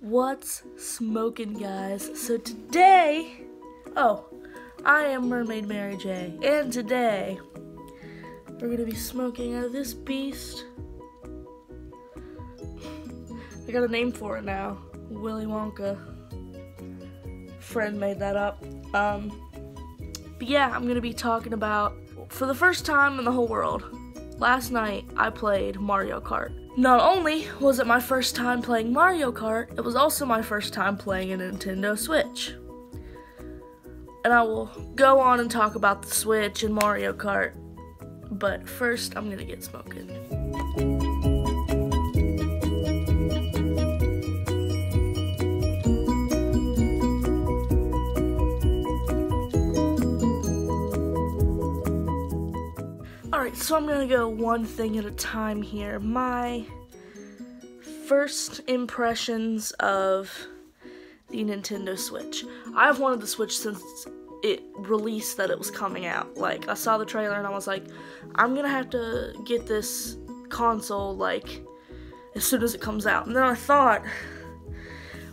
What's smoking, guys? So today, oh, I am Mermaid Mary J, and today we're gonna be smoking out of this beast. I got a name for it now, Willy Wonka. Friend made that up. Um, but yeah, I'm gonna be talking about for the first time in the whole world. Last night I played Mario Kart. Not only was it my first time playing Mario Kart, it was also my first time playing a Nintendo Switch. And I will go on and talk about the Switch and Mario Kart, but first I'm gonna get smoking. So I'm gonna go one thing at a time here. My first impressions of the Nintendo Switch. I've wanted the Switch since it released that it was coming out. Like, I saw the trailer and I was like, I'm gonna have to get this console, like, as soon as it comes out. And then I thought,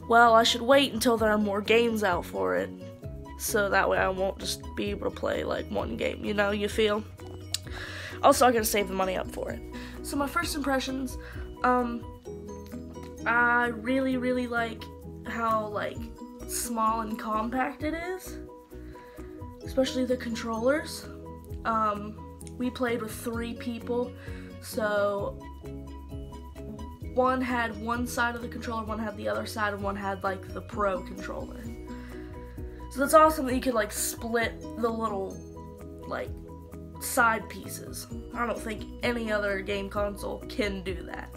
well, I should wait until there are more games out for it. So that way I won't just be able to play, like, one game, you know, you feel? Also, I gotta save the money up for it. So my first impressions, um, I really, really like how like small and compact it is, especially the controllers. Um, we played with three people, so one had one side of the controller, one had the other side, and one had like the pro controller. So that's awesome that you could like split the little like side pieces. I don't think any other game console can do that.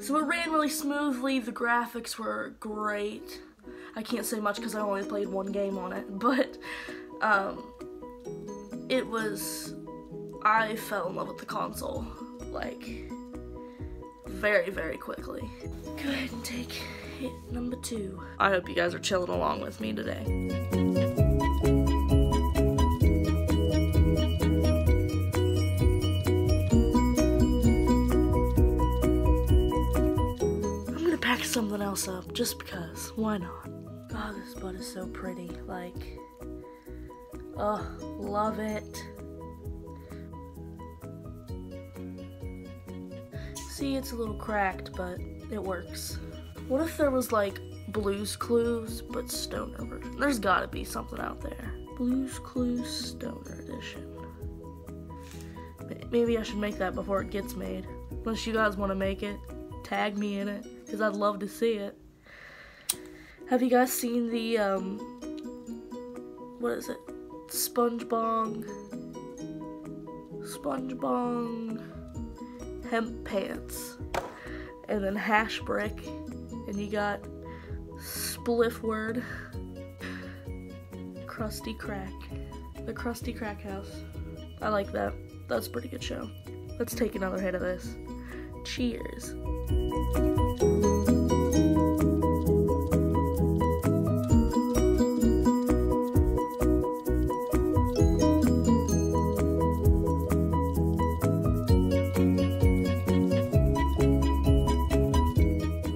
So it ran really smoothly, the graphics were great. I can't say much because I only played one game on it, but um, it was, I fell in love with the console, like, very, very quickly. Go ahead and take hit number two. I hope you guys are chilling along with me today. Something else up just because. Why not? Oh, this bud is so pretty. Like, oh, love it. See, it's a little cracked, but it works. What if there was like Blues Clues, but Stoner version? There's gotta be something out there. Blues Clues Stoner Edition. Maybe I should make that before it gets made. Unless you guys want to make it, tag me in it because I'd love to see it. Have you guys seen the, um, what is it? SpongeBob, SpongeBob hemp pants, and then hash brick, and you got spliff word, Krusty Crack. the Krusty Crack house. I like that. That's a pretty good show. Let's take another hit of this. Cheers.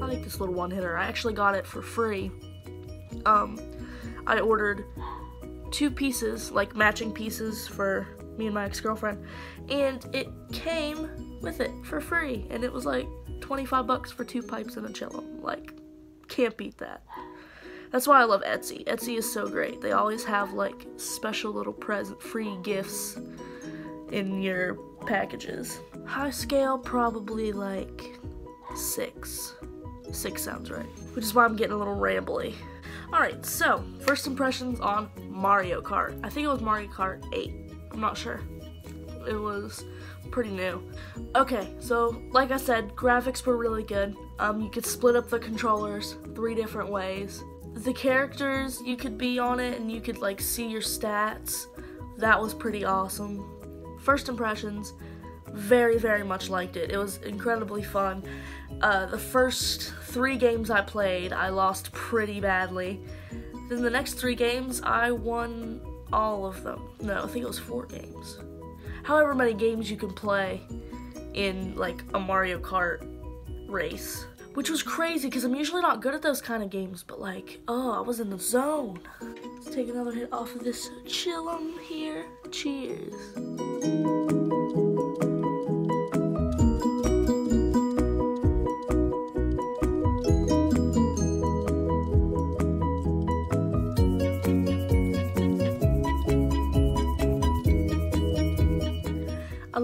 I like this little one hitter. I actually got it for free. Um, I ordered two pieces, like matching pieces for me and my ex-girlfriend, and it came with it for free, and it was like 25 bucks for two pipes and a chillum. Like, can't beat that. That's why I love Etsy. Etsy is so great. They always have like special little present free gifts in your packages. High scale, probably like six. Six sounds right. Which is why I'm getting a little rambly. Alright, so, first impressions on Mario Kart. I think it was Mario Kart 8. I'm not sure. It was pretty new. Okay, so, like I said, graphics were really good. Um, you could split up the controllers three different ways. The characters, you could be on it and you could, like, see your stats. That was pretty awesome. First impressions, very, very much liked it. It was incredibly fun. Uh, the first three games I played, I lost pretty badly. Then the next three games, I won all of them. No, I think it was four games. However many games you can play in like a Mario Kart race. which was crazy because I'm usually not good at those kind of games, but like, oh, I was in the zone. Let's take another hit off of this chillum here. Cheers.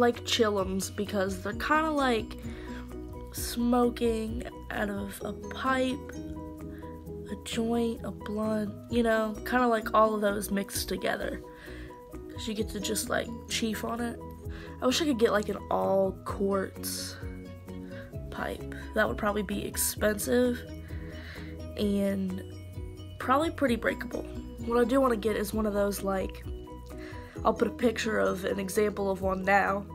Like chillums because they're kind of like smoking out of a pipe, a joint, a blunt, you know, kind of like all of those mixed together. Because you get to just like chief on it. I wish I could get like an all quartz pipe. That would probably be expensive and probably pretty breakable. What I do want to get is one of those like I'll put a picture of an example of one now.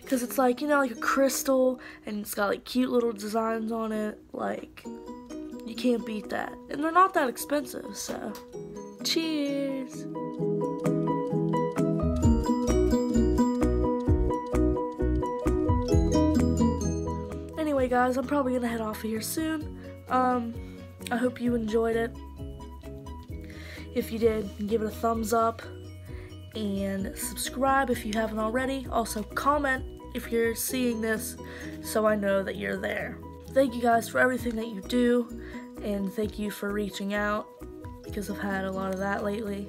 Because it's like, you know, like a crystal and it's got like cute little designs on it. Like, you can't beat that. And they're not that expensive, so cheers. Anyway, guys, I'm probably gonna head off here soon. Um, I hope you enjoyed it. If you did, give it a thumbs up and subscribe if you haven't already. Also, comment if you're seeing this so I know that you're there. Thank you guys for everything that you do, and thank you for reaching out because I've had a lot of that lately.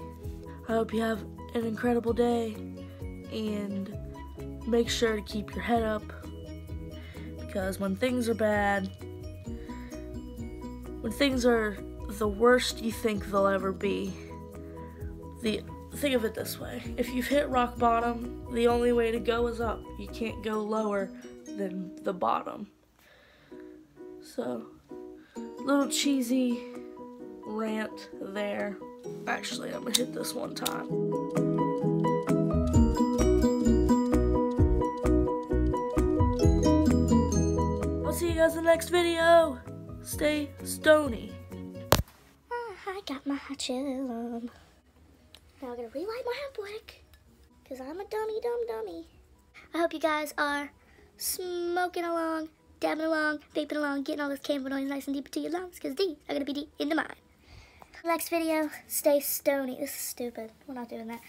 I hope you have an incredible day and make sure to keep your head up because when things are bad, when things are the worst you think they'll ever be. The think of it this way. If you've hit rock bottom, the only way to go is up. You can't go lower than the bottom. So, little cheesy rant there. Actually, I'm gonna hit this one time. I'll see you guys in the next video. Stay stony. Got my chill on. Um, now I'm gonna relight my hemp wick, cause I'm a dummy dumb dummy. I hope you guys are smoking along, dabbing along, vaping along, getting all this cannabinoids nice and deep into your lungs, cause these are gonna be deep in the mind. Next video, stay stony. This is stupid. We're not doing that.